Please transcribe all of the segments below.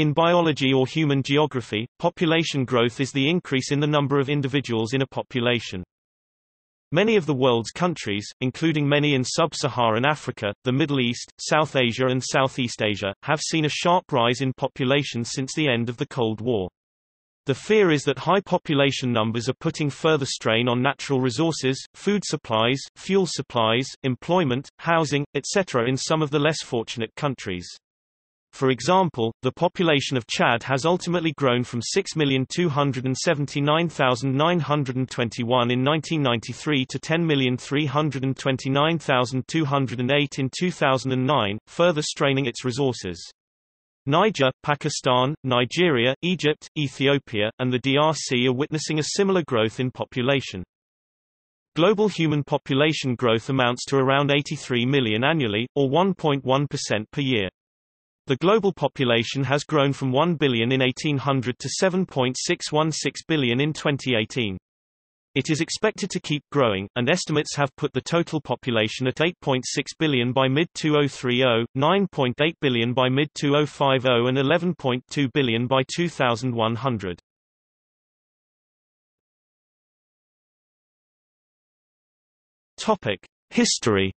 In biology or human geography, population growth is the increase in the number of individuals in a population. Many of the world's countries, including many in sub-Saharan Africa, the Middle East, South Asia and Southeast Asia, have seen a sharp rise in population since the end of the Cold War. The fear is that high population numbers are putting further strain on natural resources, food supplies, fuel supplies, employment, housing, etc. in some of the less fortunate countries. For example, the population of Chad has ultimately grown from 6,279,921 in 1993 to 10,329,208 in 2009, further straining its resources. Niger, Pakistan, Nigeria, Egypt, Ethiopia, and the DRC are witnessing a similar growth in population. Global human population growth amounts to around 83 million annually, or 1.1% per year. The global population has grown from 1 billion in 1800 to 7.616 billion in 2018. It is expected to keep growing, and estimates have put the total population at 8.6 billion by mid-2030, 9.8 billion by mid-2050 and 11.2 billion by 2100. Topic: History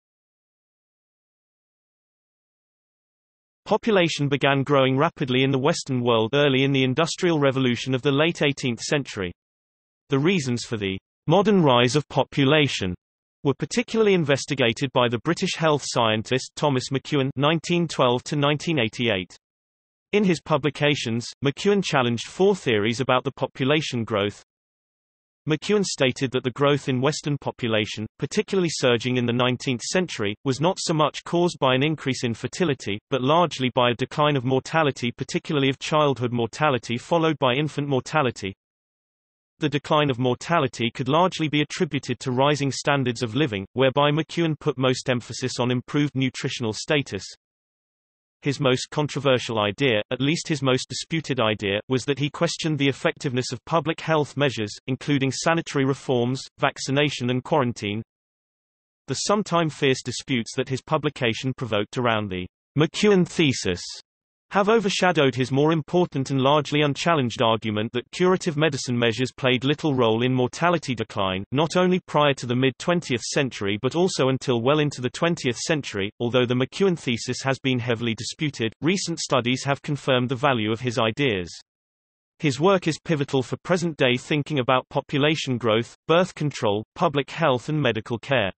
Population began growing rapidly in the Western world early in the Industrial Revolution of the late 18th century. The reasons for the modern rise of population were particularly investigated by the British health scientist Thomas McKeown 1912 1988. In his publications, McKeown challenged four theories about the population growth, McKeown stated that the growth in Western population, particularly surging in the 19th century, was not so much caused by an increase in fertility, but largely by a decline of mortality particularly of childhood mortality followed by infant mortality. The decline of mortality could largely be attributed to rising standards of living, whereby McKeown put most emphasis on improved nutritional status, his most controversial idea, at least his most disputed idea, was that he questioned the effectiveness of public health measures, including sanitary reforms, vaccination and quarantine. The sometime fierce disputes that his publication provoked around the McKeown thesis have overshadowed his more important and largely unchallenged argument that curative medicine measures played little role in mortality decline, not only prior to the mid-20th century but also until well into the 20th century. Although the McKeown thesis has been heavily disputed, recent studies have confirmed the value of his ideas. His work is pivotal for present-day thinking about population growth, birth control, public health and medical care.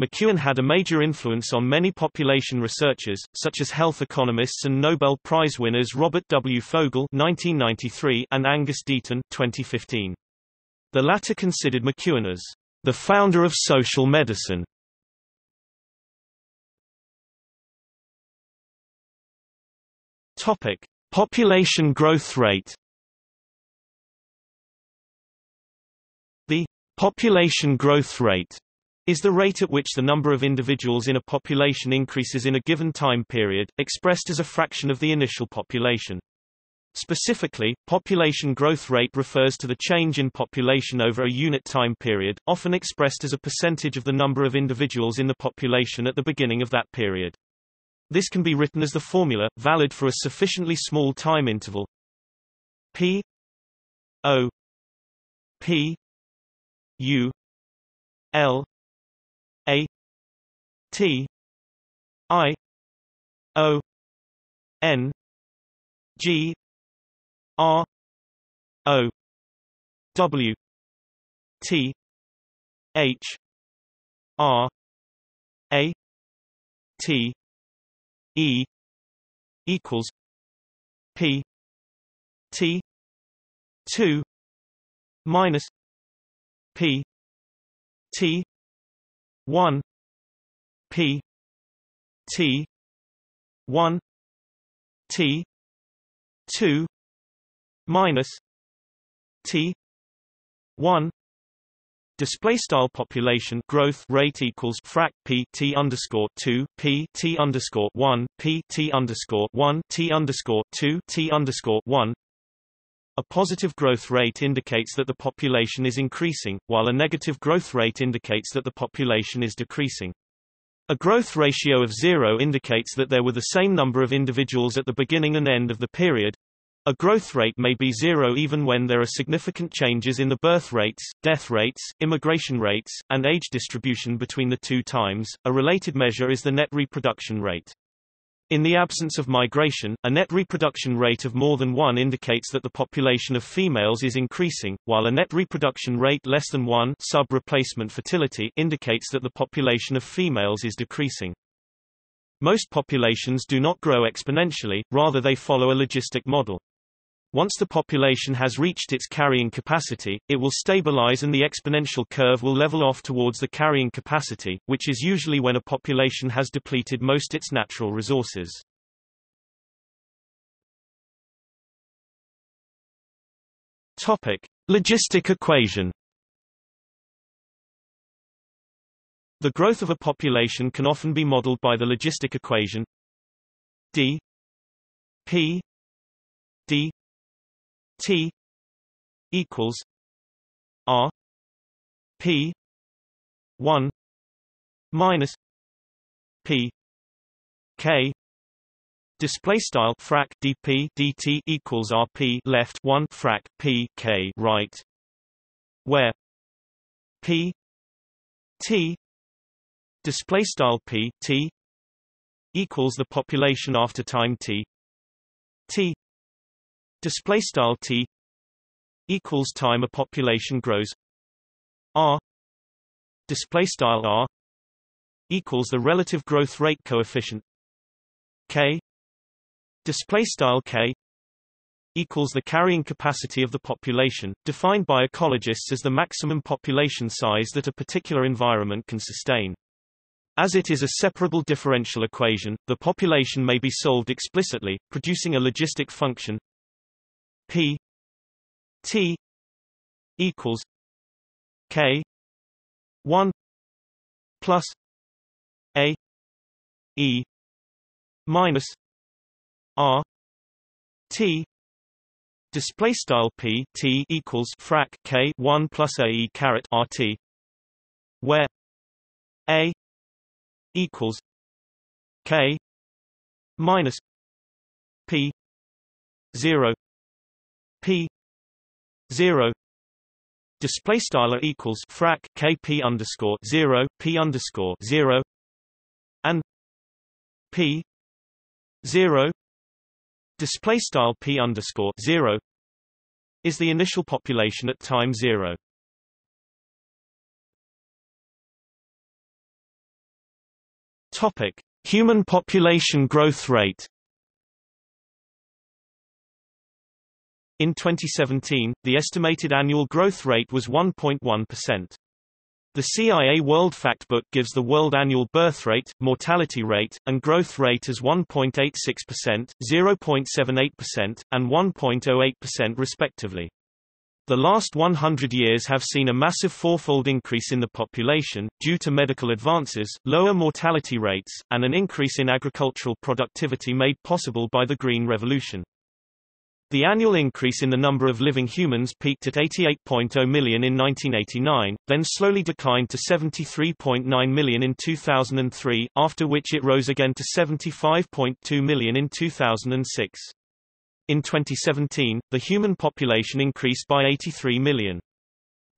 McKeown had a major influence on many population researchers, such as health economists and Nobel Prize winners Robert W. Fogel (1993) and Angus Deaton (2015). The latter considered McKeown as the founder of social medicine. Topic: Population growth rate. The population growth rate is the rate at which the number of individuals in a population increases in a given time period, expressed as a fraction of the initial population. Specifically, population growth rate refers to the change in population over a unit time period, often expressed as a percentage of the number of individuals in the population at the beginning of that period. This can be written as the formula, valid for a sufficiently small time interval p o p u l a T I O N G R O W T H R A T E equals P T two minus P T 1 p t 1 t 2 minus t 1 Display style population growth rate equals frac p t underscore two p t underscore one p t underscore one t underscore two t underscore one a positive growth rate indicates that the population is increasing, while a negative growth rate indicates that the population is decreasing. A growth ratio of zero indicates that there were the same number of individuals at the beginning and end of the period. A growth rate may be zero even when there are significant changes in the birth rates, death rates, immigration rates, and age distribution between the two times. A related measure is the net reproduction rate. In the absence of migration, a net reproduction rate of more than 1 indicates that the population of females is increasing, while a net reproduction rate less than 1 sub-replacement fertility indicates that the population of females is decreasing. Most populations do not grow exponentially, rather they follow a logistic model. Once the population has reached its carrying capacity, it will stabilize and the exponential curve will level off towards the carrying capacity, which is usually when a population has depleted most its natural resources. Topic: Logistic equation. The growth of a population can often be modeled by the logistic equation d p d T equals R P one minus P K Display style frac dp dt equals rp left one frac p k right, where p t display style p t equals the population after time t t display style t equals time a population grows r display style r equals the relative growth rate coefficient k display style k equals the carrying capacity of the population, defined by ecologists as the maximum population size that a particular environment can sustain. As it is a separable differential equation, the population may be solved explicitly, producing a logistic function P T equals K one plus A E minus R T display style P T equals frac K one plus A E caret R T where A equals K minus P zero p 0 display style equals frac kp underscore 0 p underscore 0 and p 0 display style p underscore 0 is the initial population at time 0 topic human population growth rate In 2017, the estimated annual growth rate was 1.1%. The CIA World Factbook gives the world annual birth rate, mortality rate, and growth rate as 1.86%, 0.78%, and 1.08% respectively. The last 100 years have seen a massive fourfold increase in the population, due to medical advances, lower mortality rates, and an increase in agricultural productivity made possible by the Green Revolution. The annual increase in the number of living humans peaked at 88.0 million in 1989, then slowly declined to 73.9 million in 2003, after which it rose again to 75.2 million in 2006. In 2017, the human population increased by 83 million.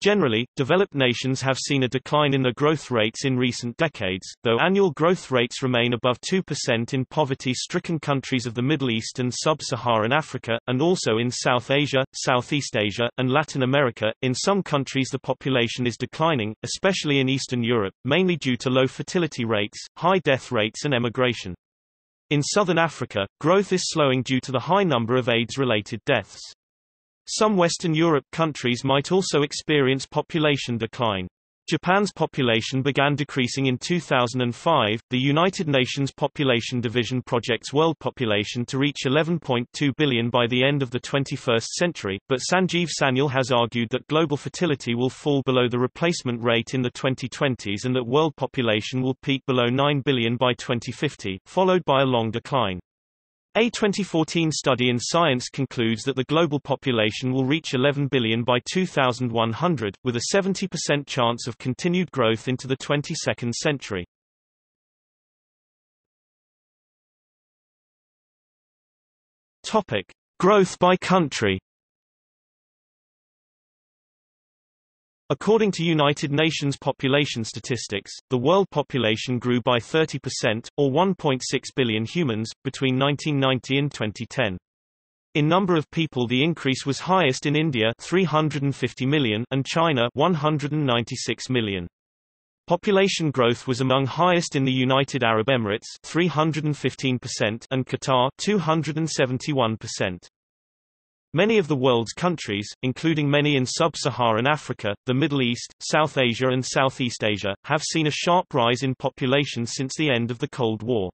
Generally, developed nations have seen a decline in their growth rates in recent decades, though annual growth rates remain above 2% in poverty-stricken countries of the Middle East and sub-Saharan Africa, and also in South Asia, Southeast Asia, and Latin America. In some countries the population is declining, especially in Eastern Europe, mainly due to low fertility rates, high death rates and emigration. In southern Africa, growth is slowing due to the high number of AIDS-related deaths. Some Western Europe countries might also experience population decline. Japan's population began decreasing in 2005. The United Nations Population Division projects world population to reach 11.2 billion by the end of the 21st century, but Sanjeev Sanyal has argued that global fertility will fall below the replacement rate in the 2020s and that world population will peak below 9 billion by 2050, followed by a long decline. A 2014 study in Science concludes that the global population will reach 11 billion by 2100, with a 70% chance of continued growth into the 22nd century. Topic: Growth by country. According to United Nations population statistics, the world population grew by 30%, or 1.6 billion humans, between 1990 and 2010. In number of people the increase was highest in India 350 million and China 196 million. Population growth was among highest in the United Arab Emirates 315% and Qatar 271%. Many of the world's countries, including many in sub-Saharan Africa, the Middle East, South Asia and Southeast Asia, have seen a sharp rise in population since the end of the Cold War.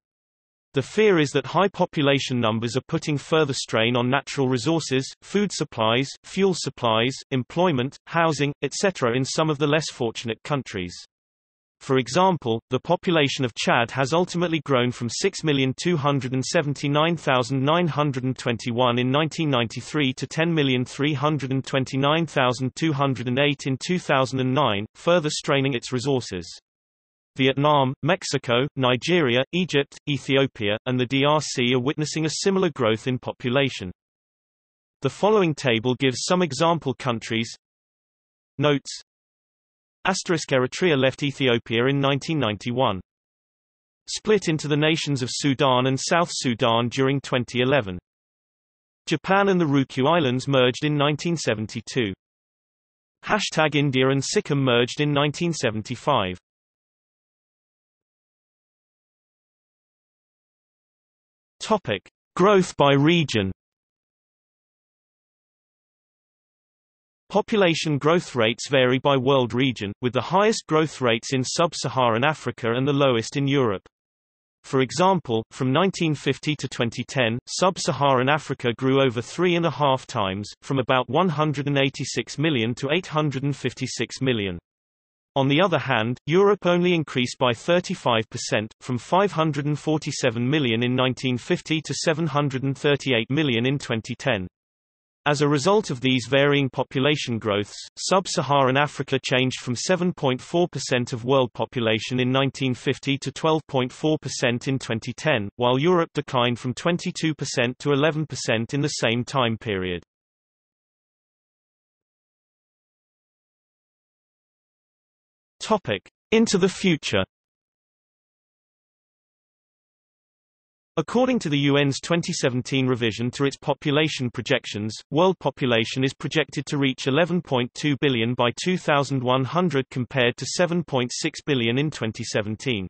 The fear is that high population numbers are putting further strain on natural resources, food supplies, fuel supplies, employment, housing, etc. in some of the less fortunate countries. For example, the population of Chad has ultimately grown from 6,279,921 in 1993 to 10,329,208 in 2009, further straining its resources. Vietnam, Mexico, Nigeria, Egypt, Ethiopia, and the DRC are witnessing a similar growth in population. The following table gives some example countries. Notes Eritrea left Ethiopia in 1991. Split into the nations of Sudan and South Sudan during 2011. Japan and the Ryukyu Islands merged in 1972. Hashtag India and Sikkim merged in 1975. Topic. Growth by region Population growth rates vary by world region, with the highest growth rates in sub-Saharan Africa and the lowest in Europe. For example, from 1950 to 2010, sub-Saharan Africa grew over three and a half times, from about 186 million to 856 million. On the other hand, Europe only increased by 35%, from 547 million in 1950 to 738 million in 2010. As a result of these varying population growths, sub-Saharan Africa changed from 7.4% of world population in 1950 to 12.4% in 2010, while Europe declined from 22% to 11% in the same time period. Topic: Into the future According to the UN's 2017 revision to its population projections, world population is projected to reach 11.2 billion by 2100 compared to 7.6 billion in 2017.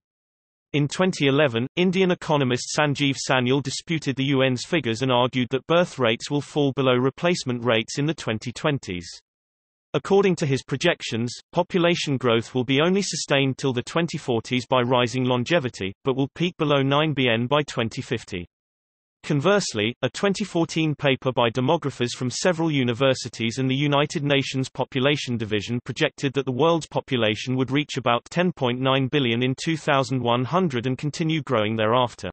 In 2011, Indian economist Sanjeev Sanyal disputed the UN's figures and argued that birth rates will fall below replacement rates in the 2020s. According to his projections, population growth will be only sustained till the 2040s by rising longevity, but will peak below 9 BN by 2050. Conversely, a 2014 paper by demographers from several universities and the United Nations Population Division projected that the world's population would reach about 10.9 billion in 2100 and continue growing thereafter.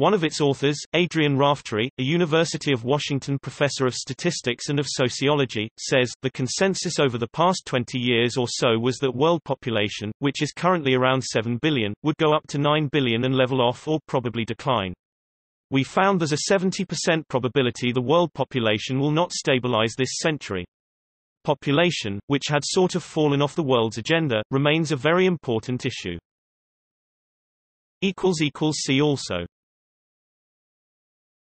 One of its authors, Adrian Raftery, a University of Washington professor of statistics and of sociology, says, the consensus over the past 20 years or so was that world population, which is currently around 7 billion, would go up to 9 billion and level off or probably decline. We found there's a 70% probability the world population will not stabilize this century. Population, which had sort of fallen off the world's agenda, remains a very important issue. See also